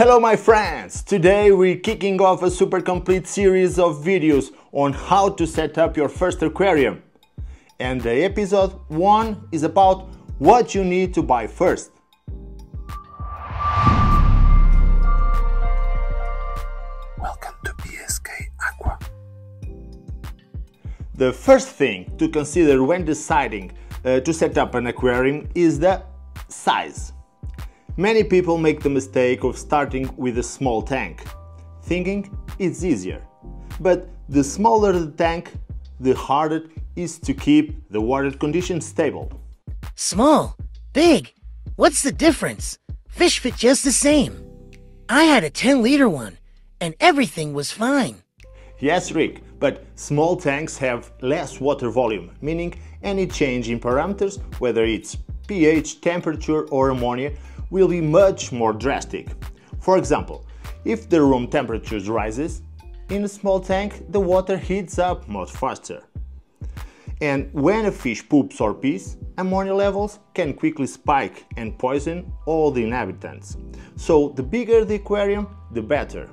Hello my friends! Today we're kicking off a super complete series of videos on how to set up your first aquarium. And the episode 1 is about what you need to buy first. Welcome to PSK Aqua. The first thing to consider when deciding uh, to set up an aquarium is the size. Many people make the mistake of starting with a small tank, thinking it's easier. But the smaller the tank, the harder it is to keep the water conditions stable. Small, big, what's the difference? Fish fit just the same. I had a 10 liter one, and everything was fine. Yes, Rick, but small tanks have less water volume, meaning any change in parameters, whether it's pH, temperature, or ammonia, will be much more drastic. For example, if the room temperature rises, in a small tank the water heats up much faster. And when a fish poops or pees, ammonia levels can quickly spike and poison all the inhabitants. So the bigger the aquarium, the better.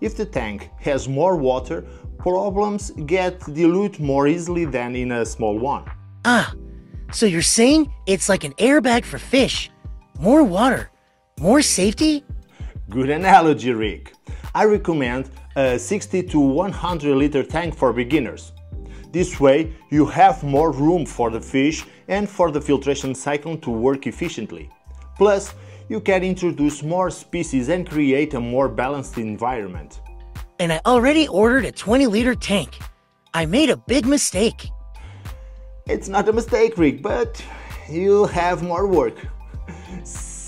If the tank has more water, problems get diluted more easily than in a small one. Ah, so you're saying it's like an airbag for fish? More water, more safety? Good analogy, Rick. I recommend a 60 to 100 liter tank for beginners. This way, you have more room for the fish and for the filtration cycle to work efficiently. Plus, you can introduce more species and create a more balanced environment. And I already ordered a 20 liter tank. I made a big mistake. It's not a mistake, Rick, but you'll have more work.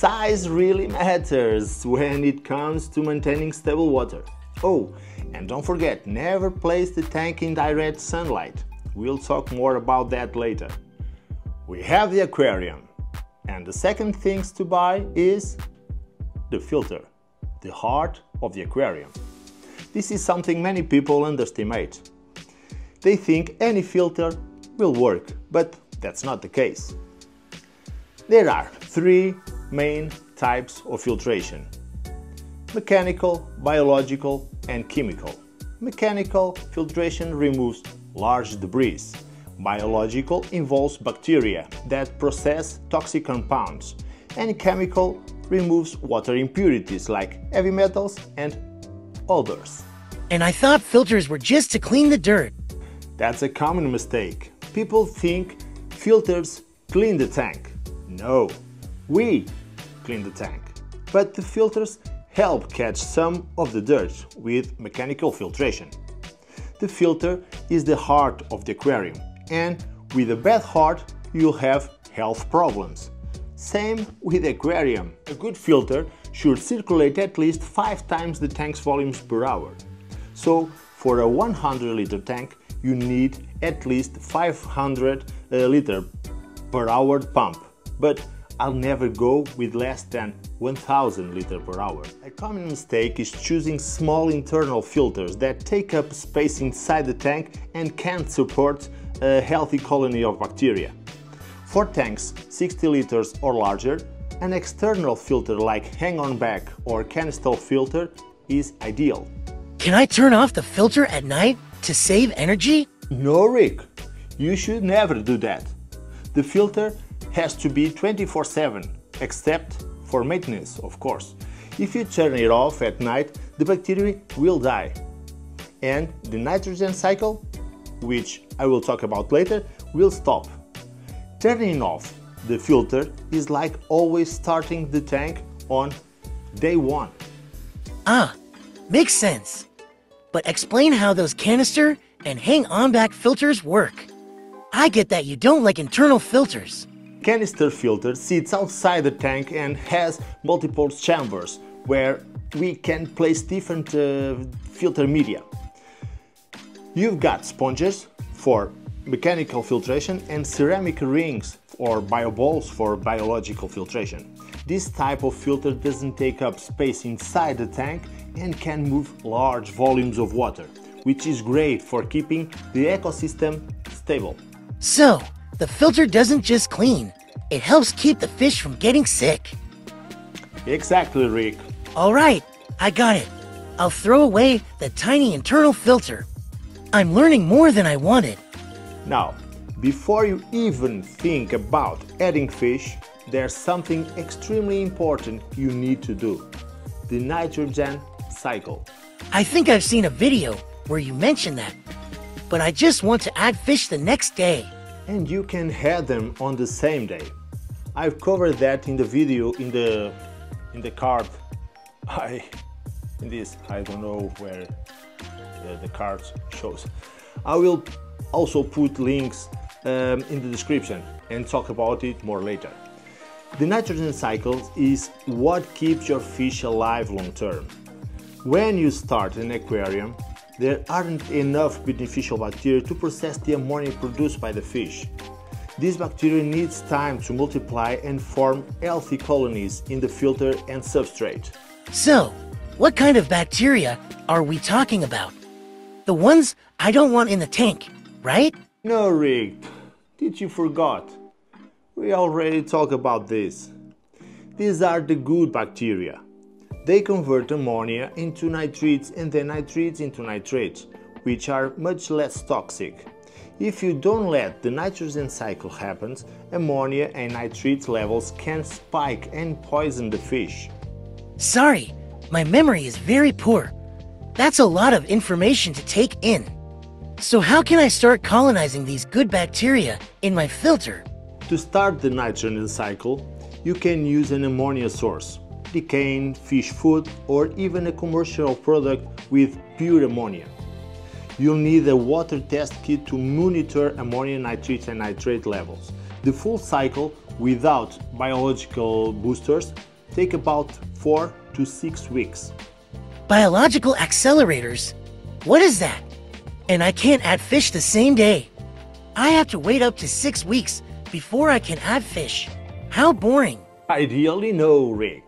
Size really matters when it comes to maintaining stable water. Oh, and don't forget, never place the tank in direct sunlight. We'll talk more about that later. We have the aquarium, and the second things to buy is the filter, the heart of the aquarium. This is something many people underestimate. They think any filter will work, but that's not the case. There are three main types of filtration mechanical, biological, and chemical. Mechanical filtration removes large debris. Biological involves bacteria that process toxic compounds, and chemical removes water impurities like heavy metals and odors. And I thought filters were just to clean the dirt. That's a common mistake. People think filters clean the tank. No, we clean the tank. But the filters help catch some of the dirt with mechanical filtration. The filter is the heart of the aquarium, and with a bad heart, you'll have health problems. Same with the aquarium. A good filter should circulate at least 5 times the tank's volumes per hour. So, for a 100 liter tank, you need at least 500 uh, liter per hour pump. But I'll never go with less than 1000 liter per hour. A common mistake is choosing small internal filters that take up space inside the tank and can't support a healthy colony of bacteria. For tanks 60 liters or larger, an external filter like hang-on back or canister filter is ideal. Can I turn off the filter at night to save energy? No, Rick, you should never do that. The filter has to be 24 7, except for maintenance, of course. If you turn it off at night, the bacteria will die. And the nitrogen cycle, which I will talk about later, will stop. Turning off the filter is like always starting the tank on day one. Ah, makes sense. But explain how those canister and hang on back filters work. I get that you don't like internal filters. Canister filter sits outside the tank and has multiple chambers where we can place different uh, filter media. You've got sponges for mechanical filtration and ceramic rings or bioballs for biological filtration. This type of filter doesn't take up space inside the tank and can move large volumes of water, which is great for keeping the ecosystem stable. So, the filter doesn't just clean, it helps keep the fish from getting sick. Exactly, Rick. Alright, I got it. I'll throw away the tiny internal filter. I'm learning more than I wanted. Now, before you even think about adding fish, there's something extremely important you need to do the nitrogen cycle. I think I've seen a video where you mentioned that, but I just want to add fish the next day. And you can have them on the same day. I've covered that in the video in the in the card. I in this I don't know where the, the card shows. I will also put links um, in the description and talk about it more later. The nitrogen cycle is what keeps your fish alive long term. When you start an aquarium, there aren't enough beneficial bacteria to process the ammonia produced by the fish. This bacteria needs time to multiply and form healthy colonies in the filter and substrate. So, what kind of bacteria are we talking about? The ones I don't want in the tank, right? No, Rick, did you forgot? We already talked about this. These are the good bacteria. They convert ammonia into nitrites and then nitrites into nitrates, which are much less toxic. If you don't let the nitrogen cycle happen, ammonia and nitrate levels can spike and poison the fish. Sorry, my memory is very poor. That's a lot of information to take in. So how can I start colonizing these good bacteria in my filter? To start the nitrogen cycle, you can use an ammonia source, decaying fish food or even a commercial product with pure ammonia. You'll need a water test kit to monitor ammonia nitrite and nitrate levels. The full cycle without biological boosters take about 4 to 6 weeks. Biological accelerators? What is that? And I can't add fish the same day. I have to wait up to 6 weeks before I can add fish. How boring. Ideally no, Rick.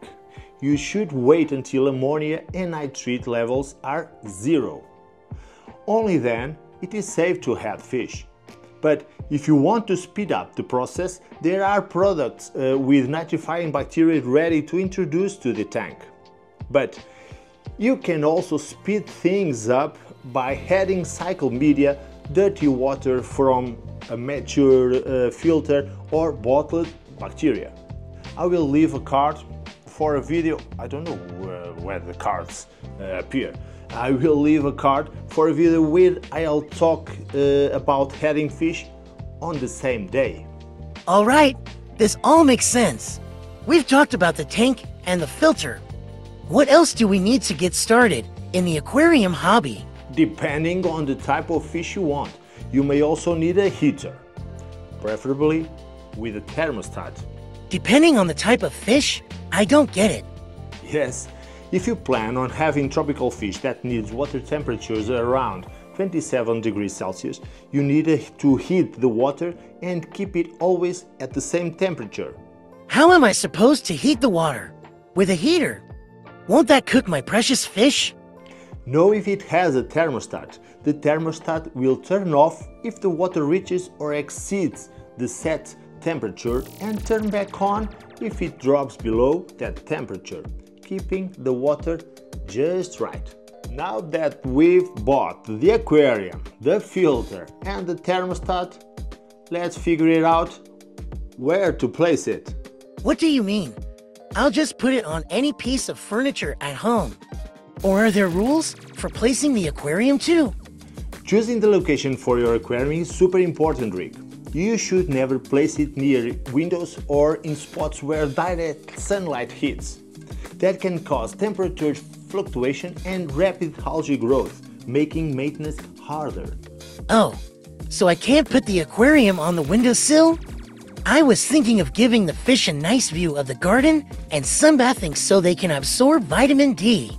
You should wait until ammonia and nitrate levels are zero. Only then it is safe to add fish. But if you want to speed up the process, there are products uh, with nitrifying bacteria ready to introduce to the tank. But you can also speed things up by adding cycle media, dirty water from a mature uh, filter or bottled bacteria. I will leave a card for a video, I don't know where, the cards uh, appear. I will leave a card for a video where I'll talk uh, about adding fish on the same day. All right, this all makes sense. We've talked about the tank and the filter. What else do we need to get started in the aquarium hobby? Depending on the type of fish you want, you may also need a heater, preferably with a thermostat. Depending on the type of fish, I don't get it. Yes, if you plan on having tropical fish that needs water temperatures around 27 degrees Celsius, you need to heat the water and keep it always at the same temperature. How am I supposed to heat the water? With a heater? Won't that cook my precious fish? No, if it has a thermostat. The thermostat will turn off if the water reaches or exceeds the set temperature and turn back on if it drops below that temperature, keeping the water just right. Now that we've bought the aquarium, the filter and the thermostat, let's figure it out where to place it. What do you mean? I'll just put it on any piece of furniture at home. Or are there rules for placing the aquarium too? Choosing the location for your aquarium is super important, Rick. You should never place it near windows or in spots where direct sunlight hits. That can cause temperature fluctuation and rapid algae growth, making maintenance harder. Oh, so I can't put the aquarium on the windowsill? I was thinking of giving the fish a nice view of the garden and sunbathing so they can absorb vitamin D.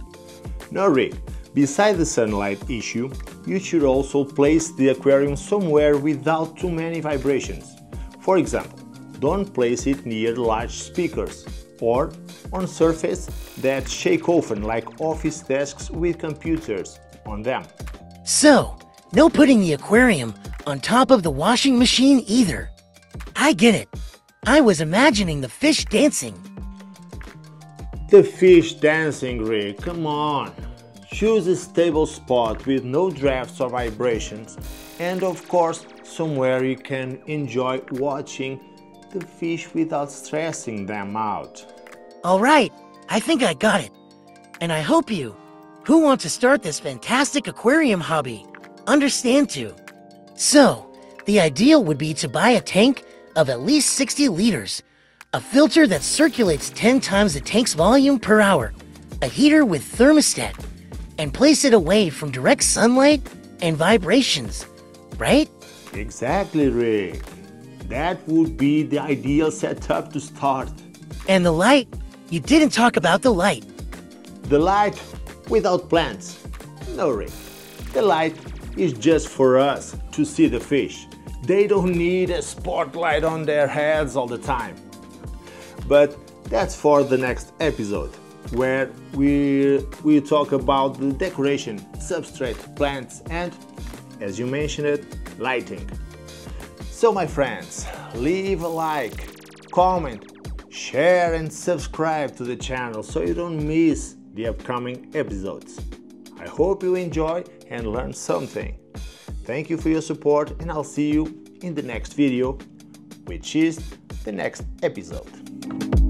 No, Rick, beside the sunlight issue, you should also place the aquarium somewhere without too many vibrations. For example, don't place it near large speakers or on surface that shake often like office desks with computers on them. So, no putting the aquarium on top of the washing machine either. I get it. I was imagining the fish dancing. The fish dancing Rick, come on. Choose a stable spot with no drafts or vibrations, and of course, somewhere you can enjoy watching the fish without stressing them out. Alright, I think I got it. And I hope you, who want to start this fantastic aquarium hobby, understand too. So, the ideal would be to buy a tank of at least 60 liters, a filter that circulates 10 times the tank's volume per hour, a heater with thermostat, and place it away from direct sunlight and vibrations, right? Exactly, Rick. That would be the ideal setup to start. And the light? You didn't talk about the light. The light without plants. No, Rick. The light is just for us to see the fish. They don't need a spotlight on their heads all the time. But that's for the next episode, where we we talk about the decoration, substrate, plants, and, as you mentioned it, lighting. So, my friends, leave a like, comment, share, and subscribe to the channel so you don't miss the upcoming episodes. I hope you enjoy and learn something. Thank you for your support, and I'll see you in the next video, which is the next episode.